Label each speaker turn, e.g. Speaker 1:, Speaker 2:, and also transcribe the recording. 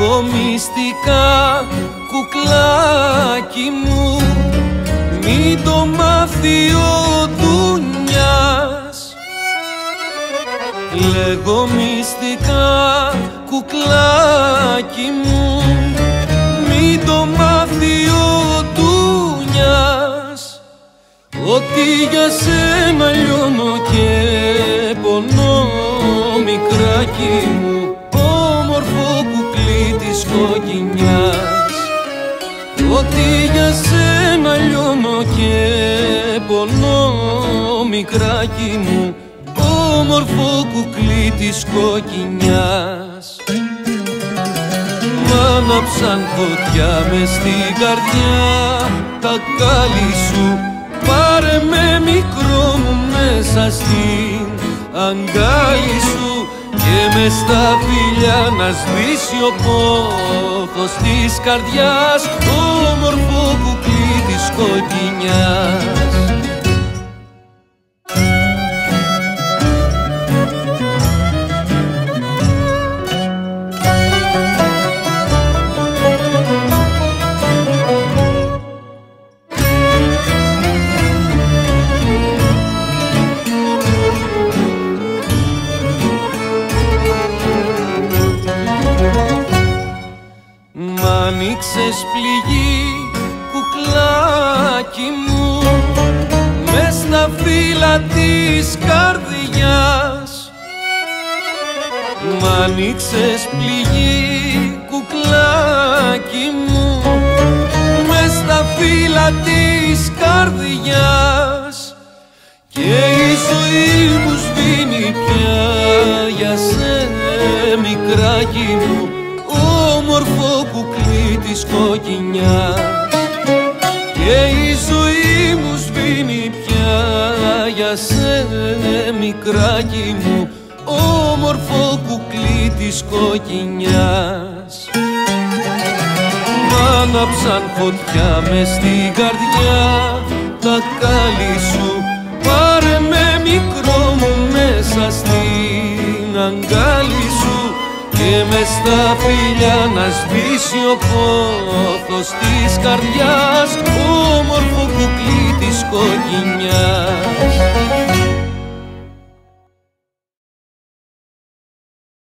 Speaker 1: από μυστικά κουκλάκι μου μη το μάθει ο Δουνιάς Λέγω μυστικά κουκλάκι μου μη το μάθει ο Δουνιάς ότι για σένα λιώνω και πονώ μικράκι μου της κοκκινιάς. Ότι για σένα λιώνω και πονώ μικράκι μου όμορφο κουκλί της κοκκινιάς. Μ' άναψαν φωτιά μες στην καρδιά τα κάλλη σου Πάρε με μικρό μου μέσα στην αγκάλι σου. Και με στα φιλιά να σβήσει ο πόθος της καρδιάς Όμορφο κουκλί της κοκκινιάς άνοιξες πληγή κουκλάκι μου Μες στα φύλλα της καρδιάς. Μ' άνοιξες πληγή κουκλάκι μου Μες στα φύλλα της καρδιάς. Και η ζωή μου σβήνει πια για σένα μικράκι μου. όμορφο κουκλί της κοκκινιάς και η ζωή μου σβήνει πια. Για σένα μικράκι μου όμορφο κουκλί της κοκκινιάς Μ' άναψαν φωτιά μες στην καρδιά. Τα κάλλη σου πάρε με μικρό μου μέσα στην αγκάλι σου και με στα φιλιά να σβήσει ο πόθος της καρδιάς όμορφο κουκλί της κοκκινιάς